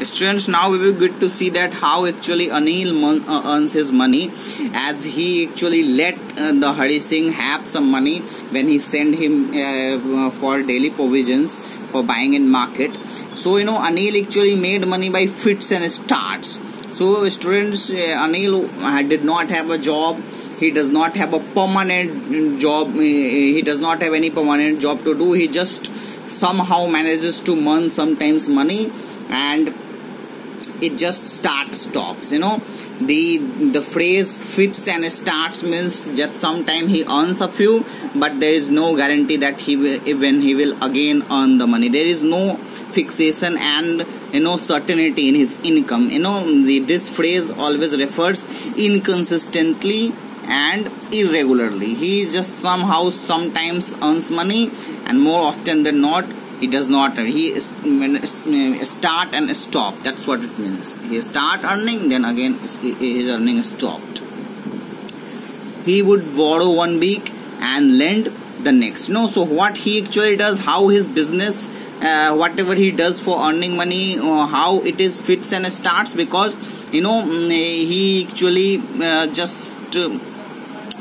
students now we will get to see that how actually Anil uh, earns his money as he actually let uh, the Hari Singh have some money when he sent him uh, for daily provisions for buying in market. So you know Anil actually made money by fits and starts. So students uh, Anil uh, did not have a job. He does not have a permanent job. Uh, he does not have any permanent job to do. He just somehow manages to earn sometimes money and it just starts stops you know. The the phrase fits and starts means just sometime he earns a few but there is no guarantee that he will when he will again earn the money. There is no fixation and you know certainty in his income. You know the, this phrase always refers inconsistently and irregularly. He just somehow sometimes earns money and more often than not he does not he start and stop. That's what it means. He start earning then again his earning stopped. He would borrow one week and lend the next. No so what he actually does how his business uh, whatever he does for earning money uh, how it is fits and starts because you know mm, he actually uh, just uh,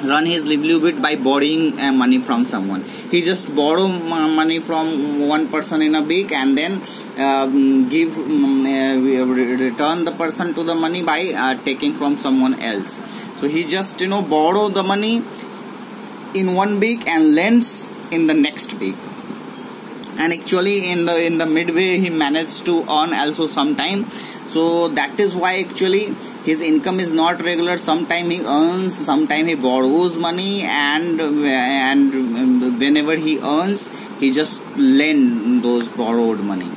run his livelihood by borrowing uh, money from someone. He just borrow money from one person in a week and then um, give um, uh, return the person to the money by uh, taking from someone else. So he just you know borrow the money in one week and lends in the next week. And actually in the in the midway he managed to earn also some time. So that is why actually his income is not regular. Sometime he earns sometime he borrows money and and whenever he earns he just lend those borrowed money.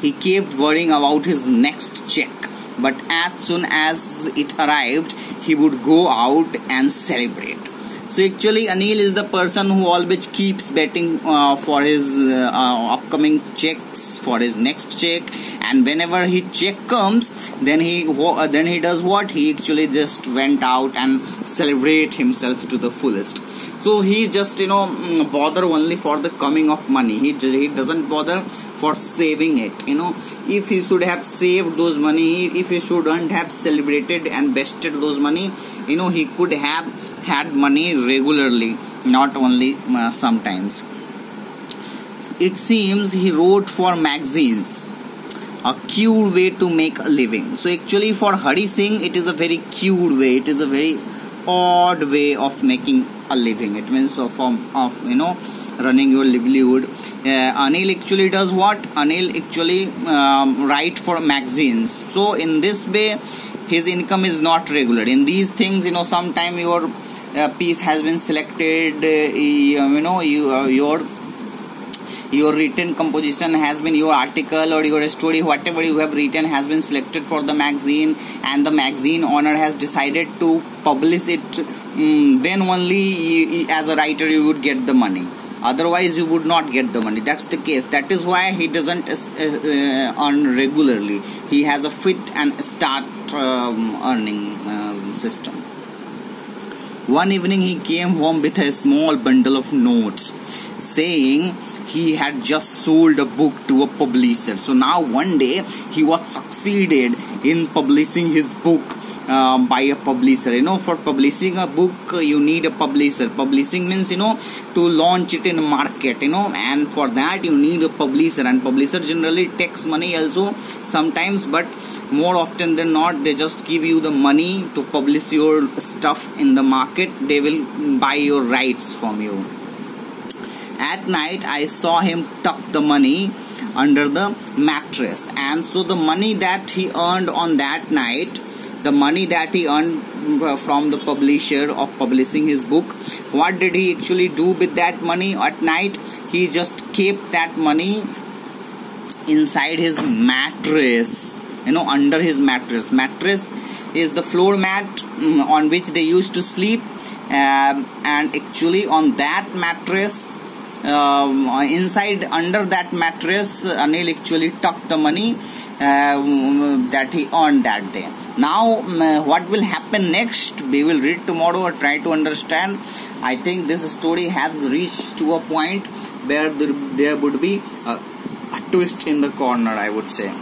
He kept worrying about his next check but as soon as it arrived he would go out and celebrate so actually Anil is the person who always keeps betting uh, for his uh, uh, upcoming checks for his next check. And whenever he check comes then he uh, then he does what? He actually just went out and celebrate himself to the fullest. So he just you know mm, bother only for the coming of money. He, he doesn't bother for saving it you know. If he should have saved those money if he shouldn't have celebrated and bested those money you know he could have had money regularly, not only uh, sometimes. It seems he wrote for magazines, a cute way to make a living. So, actually, for Hari Singh, it is a very cute way, it is a very odd way of making a living. It means a form of, you know, running your livelihood. Uh, Anil actually does what? Anil actually um, write for magazines. So in this way, his income is not regular. In these things, you know, sometime your piece has been selected uh, you know you uh, your your written composition has been your article or your story whatever you have written has been selected for the magazine and the magazine owner has decided to publish it um, then only as a writer you would get the money. Otherwise you would not get the money. That's the case. That is why he doesn't uh, uh, earn regularly. He has a fit and start um, earning um, system one evening he came home with a small bundle of notes saying he had just sold a book to a publisher. So now one day he was succeeded in publishing his book um, by a publisher. You know, for publishing a book, you need a publisher. Publishing means, you know, to launch it in a market, you know, and for that you need a publisher. And publisher generally takes money also sometimes, but more often than not, they just give you the money to publish your stuff in the market. They will buy your rights from you. At night, I saw him tuck the money under the mattress, and so the money that he earned on that night the money that he earned from the publisher of publishing his book what did he actually do with that money? At night he just kept that money inside his mattress you know under his mattress. Mattress is the floor mat mm, on which they used to sleep. Um, and actually on that mattress um, inside under that mattress Anil actually tucked the money uh, that he earned that day now um, what will happen next we will read tomorrow or try to understand. I think this story has reached to a point where there, would be a twist in the corner i would say